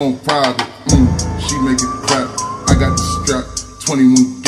on private. Mm, she make it clap. I got the strap, 21 gap.